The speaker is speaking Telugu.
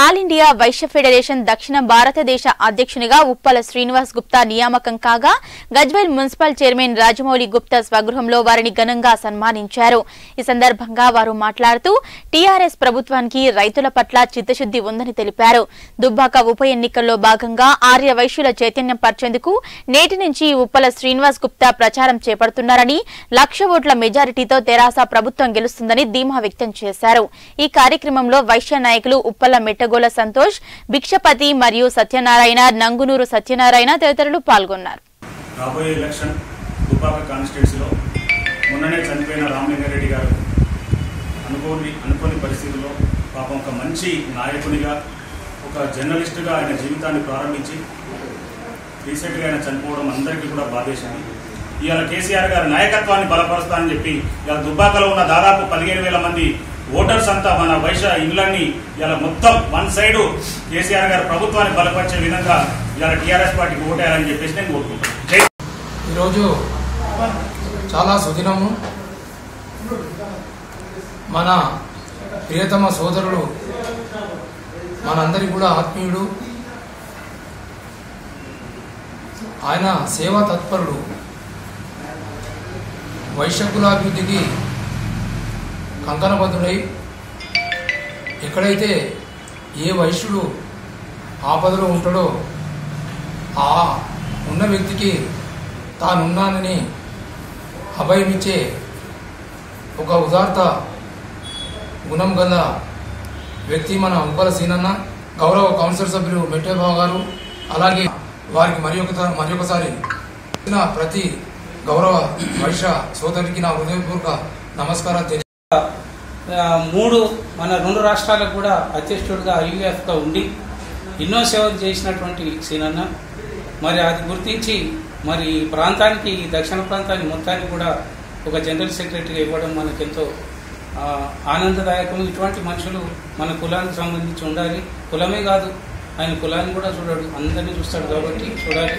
ఆల్ ఇండియా వైశ్య ఫెడరేషన్ దక్షిణ భారతదేశ అధ్యక్షునిగా ఉప్పల శ్రీనివాస్ గుప్తా నియామకం కాగా గజ్వేల్ మున్సిపల్ చైర్మన్ రాజమౌళి గుప్తా స్వగృహంలో వారిని ఘనంగా సన్మానించారు. ఈ సందర్భంగా వారు మాట్లాడుతూ టీఆర్ఎస్ ప్రభుత్వానికి రైతుల పట్ల చిత్తశుద్ది ఉందని తెలిపారు. దుబ్బాక ఉప ఎన్నికల్లో భాగంగా ఆర్య వైశ్యుల చైతన్యం పరిచేందుకు నేటి నుంచి ఉప్పల శ్రీనివాస్ గుప్తా ప్రచారం చేపడుతున్నారని లక్ష ఓట్ల మెజారిటీతో తెరాస ప్రభుత్వం గెలుస్తుందని ధీమా వ్యక్తం చేశారు. ఈ కార్యక్రమంలో వైశ్య నాయకులు ఉప్పల మెట్టగోల సంతోష్ భిక్షపతి మరియు సత్యనారాయణ నంగునూరు సత్యనారాయణ తదితరులు పాల్గొన్నారు. రాబోయే ఎలక్షన్ దుబ్బాక కాన్స్టిట్యున్సీలో మొన్ననే చనిపోయిన రామలింగారెడ్డి గారు అనుకోని అనుకోని పరిస్థితుల్లో పాపం ఒక మంచి నాయకునిగా ఒక జర్నలిస్టుగా ఆయన జీవితాన్ని ప్రారంభించి రీసెంట్గా ఆయన చనిపోవడం అందరికీ కూడా బాధేసింది. ఇవాళ కేసీఆర్ గారి నాయకత్వాన్ని బలపరుస్తానని చెప్పి ఇవాళ దుబ్బాకలో ఉన్న దాదాపు పదిహేను వేల మంది ఓటర్స్ అంతా మన వైశ్య ఇండ్లన్నీ ఇలా మొత్తం వన్ సైడ్ కేసీఆర్ గారు ప్రభుత్వాన్ని బలపరిచే విధంగా ఇలా టీఆర్ఎస్ పార్టీకి ఓటేయాలని చెప్పేసి నేను కోరుకుంటాను ఈరోజు చాలా సుదినము. మన ప్రియతమ సోదరుడు మనందరి కూడా ఆత్మీయుడు ఆయన సేవా తత్పరుడు వైశ్యకులాభివృద్ధికి కంకణబద్ధుడై ఎక్కడైతే ఏ వైశ్యుడు ఆపదలో ఉంటాడో ఆ ఉన్న వ్యక్తికి తానున్నానని అభయమిచ్చే ఒక ఉదార్త గుణం గల వ్యక్తి మన ఉప్పల సీనన్న గౌరవ కౌన్సిల్ సభ్యులు మెట్టేబాబు గారు అలాగే వారికి మరి ఒక మరి ఒకసారి ప్రతి గౌరవ వైశ్య సోదరికి నా హృదయపూర్వక నమస్కారాలు తెలియ మూడు మన రెండు రాష్ట్రాలకు కూడా అధ్యక్షుడిగా ఐయుఎఫ్గా ఉండి ఎన్నో సేవలు చేసినటువంటి సీనన్న మరి అది గుర్తించి మరి ఈ ప్రాంతానికి ఈ దక్షిణ ప్రాంతానికి మొత్తానికి కూడా ఒక జనరల్ సెక్రటరీ ఇవ్వడం మనకెంతో ఆ, ఆనందదాయకం. ఇటువంటి మనుషులు మన కులానికి సంబంధించి ఉండాలి. కులమే కాదు ఆయన కులాన్ని కూడా చూడడు అందరినీ చూస్తాడు కాబట్టి చూడాలి.